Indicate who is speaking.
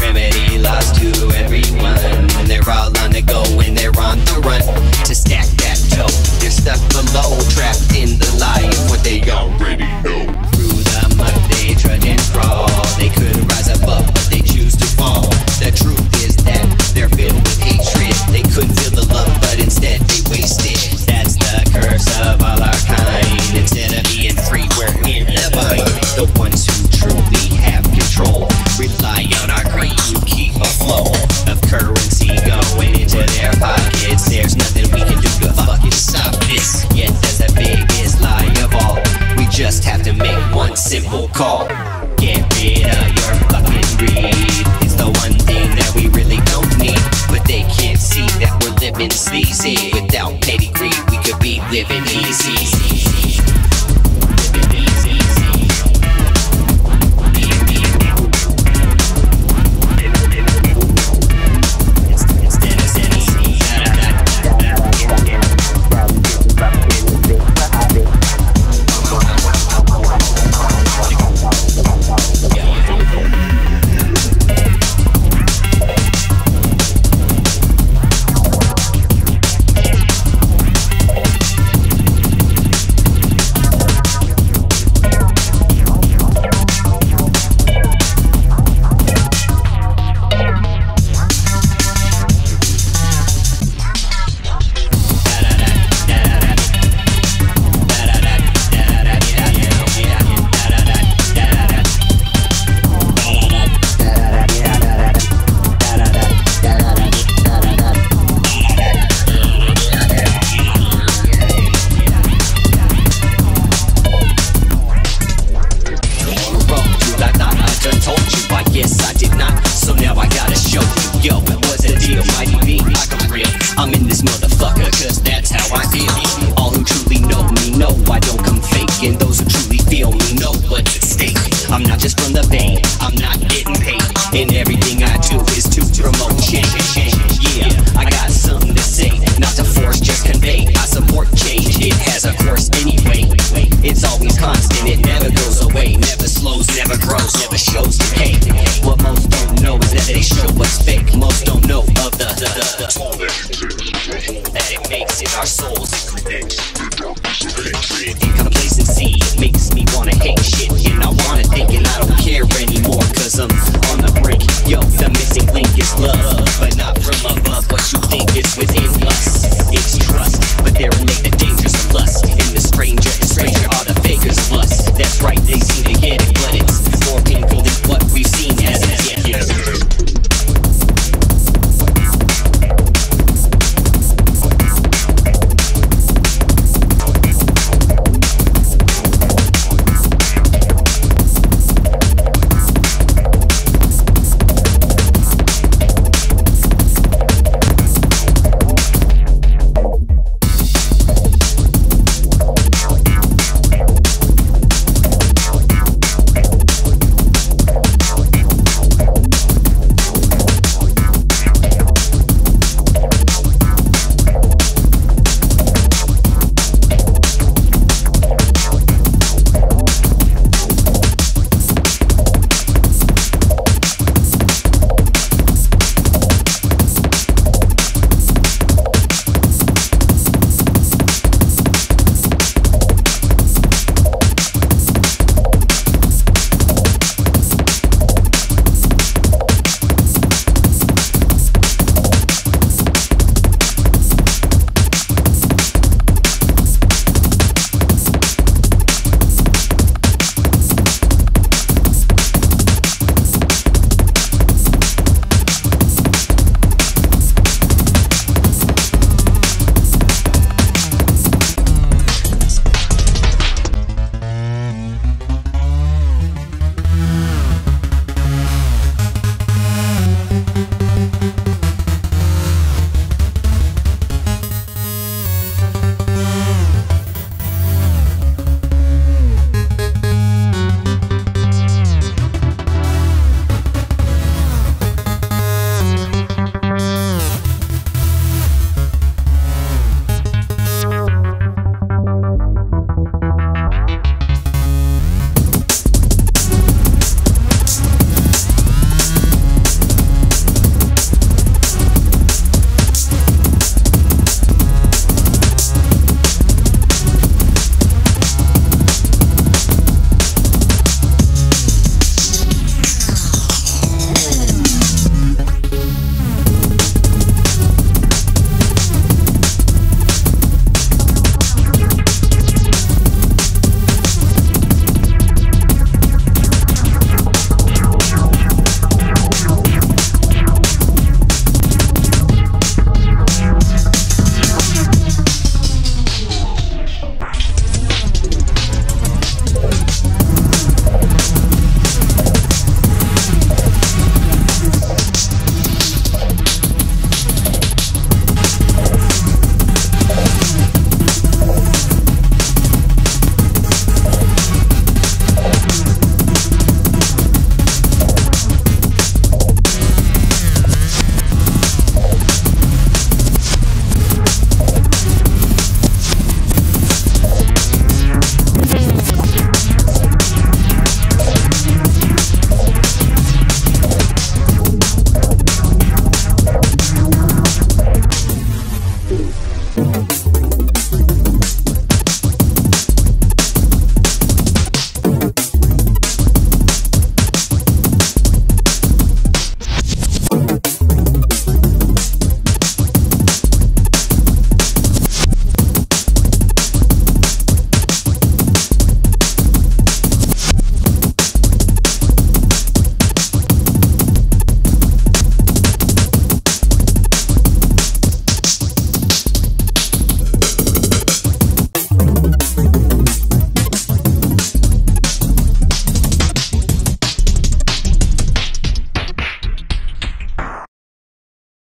Speaker 1: remedy, lost to everyone. When they're all on the go, when they're on the run. Without sleazy. Without pedigree, we could be living easy. cause that's how I feel. All who truly know me know I don't Complacency makes me wanna hate shit And I wanna think that I don't care anymore Cause I'm on the brink. Yo, the missing link is love But not from above. What you think is within